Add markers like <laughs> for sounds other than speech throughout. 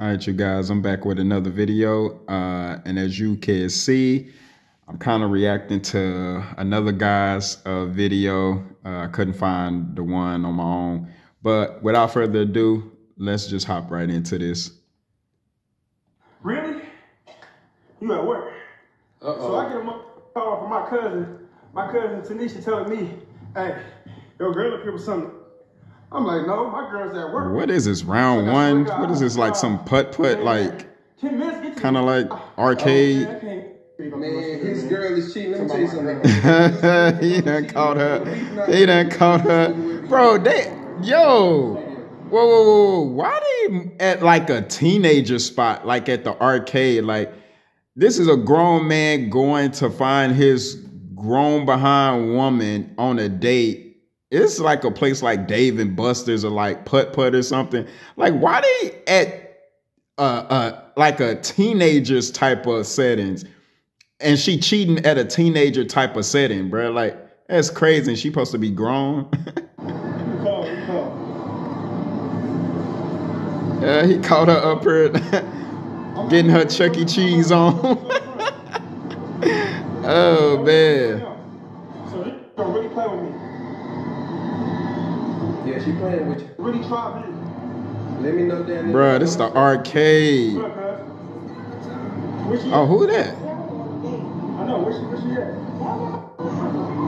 All right, you guys, I'm back with another video. Uh, and as you can see, I'm kind of reacting to another guy's uh, video. Uh, I couldn't find the one on my own. But without further ado, let's just hop right into this. Really? You at work? Uh-oh. So I get a call from my cousin. My cousin Tanisha telling me, hey, your girl up here with something. I'm like, no, my girl's at work. What is this, round one? What is this, like some putt-putt, like Ten minutes, get to kind of me. like Oh, arcade? man, I Man, his girl is cheating. Let me tell you something. <laughs> he done caught her. He done caught her. Bro, they, yo. Whoa, whoa, whoa, whoa. Why they at like a teenager spot, like at the arcade? Like, this is a grown man going to find his grown behind woman on a date. It's like a place like Dave and Buster's or like Putt Putt or something. Like, why they at uh uh like a teenager's type of settings? and she cheating at a teenager type of setting, bro. Like that's crazy. She supposed to be grown. <laughs> Yeah, he caught her up here <laughs> getting her Chuck E. Cheese on. <laughs> oh man. So this girl really play with me. Yeah, she playing with you. Really try me. Let me know down there. Bruh, this is the arcade. Where she Oh, who that? I know, where she, where she at?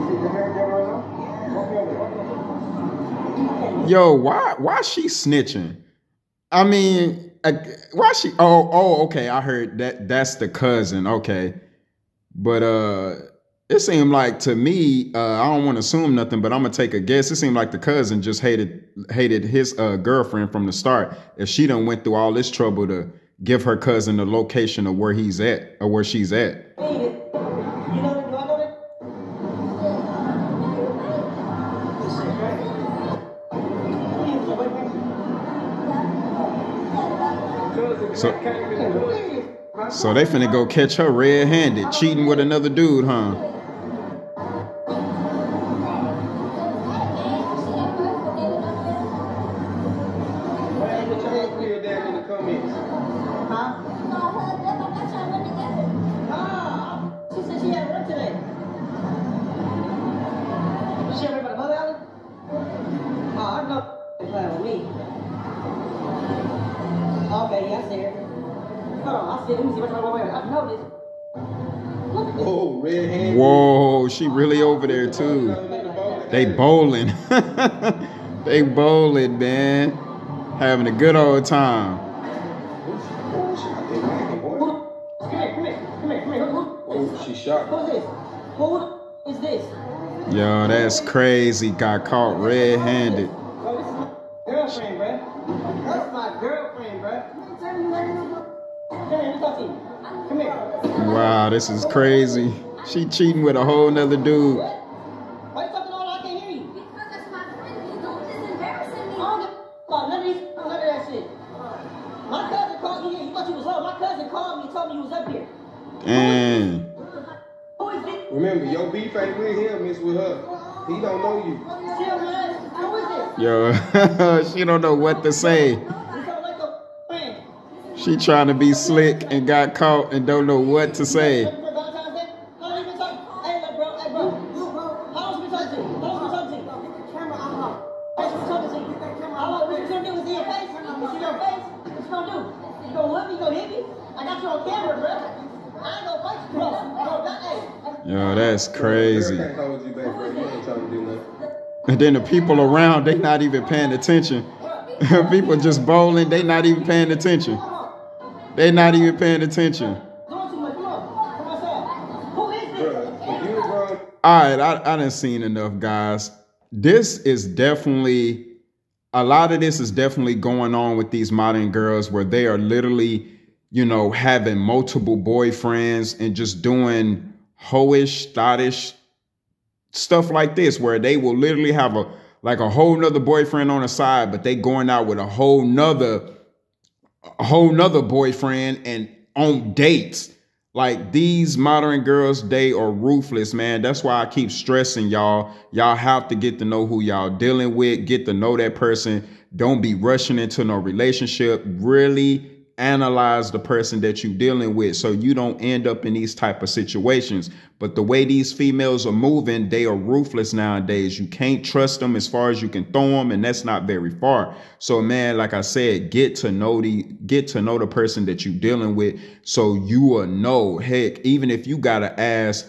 See the hair down right now? Walk over, walk over. Yo, why why she snitching? I mean, uh, why she? Oh, oh, okay. I heard that. That's the cousin. Okay, but uh, it seemed like to me. Uh, I don't want to assume nothing, but I'm gonna take a guess. It seemed like the cousin just hated hated his uh, girlfriend from the start. If she done went through all this trouble to give her cousin the location of where he's at or where she's at. So, so they finna go catch her red-handed cheating with another dude, huh? Whoa, she really over there too. They bowling. <laughs> they bowling, man. Having a good old time. Oh, she shot. Who is this? Yo, that's crazy. Got caught red-handed. Wow, this is crazy. She cheating with a whole nother dude. Why you talking all? I can't hear you. Because that's my friend. You don't just embarrassing me. I don't give a about none of these, none of that shit. My cousin called me here. You thought you was low. My cousin called me, told me you was up here. And Who is this? Remember, your beef ain't with him, it's with her. He don't know you. Chill, man. Who is this? yo, <laughs> she don't know what to say. You sound like a friend. She trying to be slick and got caught and don't know what to say. Yo, that's crazy. And then the people around, they not even paying attention. <laughs> people just bowling, they not even paying attention. They not even paying attention. All right, I, I done seen enough, guys. This is definitely a lot of this is definitely going on with these modern girls where they are literally, you know, having multiple boyfriends and just doing hoish, thottish stuff like this, where they will literally have a like a whole nother boyfriend on the side, but they going out with a whole nother a whole nother boyfriend and on dates. Like these modern girls, they are ruthless, man. That's why I keep stressing y'all. Y'all have to get to know who y'all dealing with, get to know that person. Don't be rushing into no relationship. Really analyze the person that you're dealing with so you don't end up in these type of situations. But the way these females are moving they are ruthless nowadays. You can't trust them as far as you can throw them and that's not very far. So man like i said get to know the get to know the person that you're dealing with so you will know. Heck even if you gotta ask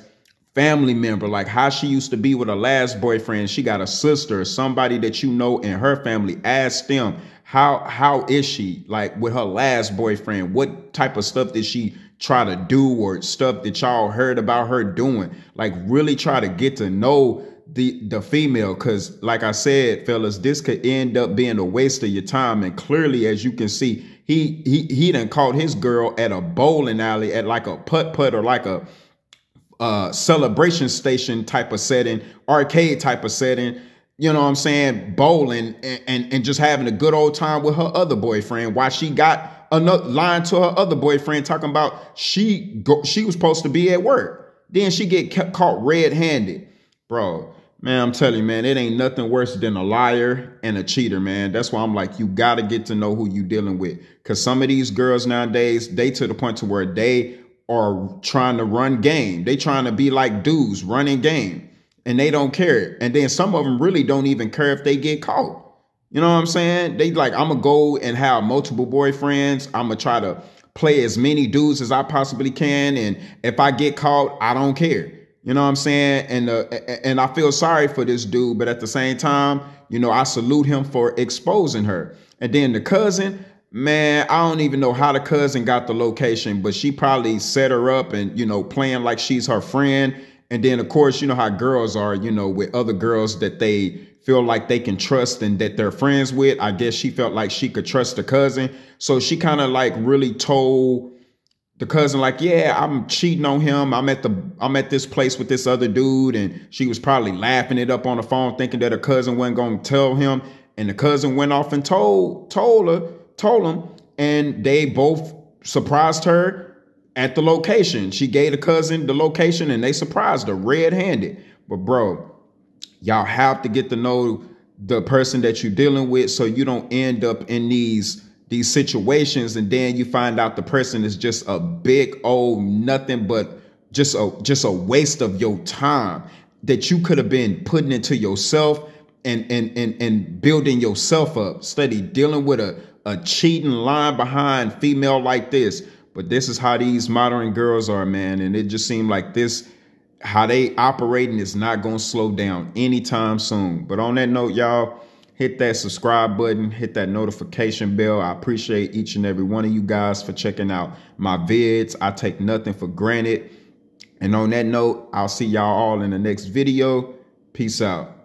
family member, like how she used to be with her last boyfriend. She got a sister, somebody that you know in her family. Ask them how how is she like with her last boyfriend? What type of stuff did she try to do or stuff that y'all heard about her doing? Like really try to get to know the the female because like i said fellas this could end up being a waste of your time and clearly as you can see he he he done caught his girl at a bowling alley at like a putt putt or like a uh, celebration station type of setting, arcade type of setting, you know what I'm saying, bowling and, and, and just having a good old time with her other boyfriend while she got another line to her other boyfriend talking about she go, she was supposed to be at work. Then she get caught red-handed. Bro, man, I'm telling you, man, it ain't nothing worse than a liar and a cheater, man. That's why I'm like, you got to get to know who you dealing with. Because some of these girls nowadays, they to the point to where they are trying to run game. They trying to be like dudes running game and they don't care. And then some of them really don't even care if they get caught. You know what I'm saying? They like, I'm gonna go and have multiple boyfriends. I'm gonna try to play as many dudes as I possibly can. And if I get caught, I don't care. You know what I'm saying? And uh, and I feel sorry for this dude, but at the same time, you know, I salute him for exposing her. And then the cousin, Man, I don't even know how the cousin got the location, but she probably set her up and, you know, playing like she's her friend. And then, of course, you know how girls are, you know, with other girls that they feel like they can trust and that they're friends with. I guess she felt like she could trust the cousin. So she kind of like really told the cousin like, "Yeah, I'm cheating on him. I'm at the I'm at this place with this other dude." And she was probably laughing it up on the phone thinking that her cousin wasn't going to tell him. And the cousin went off and told told her told him, and they both surprised her at the location. She gave the cousin the location and they surprised her red handed. But, bro, y'all have to get to know the person that you're dealing with so you don't end up in these these situations and then you find out the person is just a big old nothing but just a just a waste of your time that you could have been putting into yourself and and and and building yourself up study dealing with a a cheating line behind female like this. But this is how these modern girls are, man. And it just seemed like this, how they operating is not going to slow down anytime soon. But on that note, y'all, hit that subscribe button, hit that notification bell. I appreciate each and every one of you guys for checking out my vids. I take nothing for granted. And on that note, I'll see y'all all in the next video. Peace out.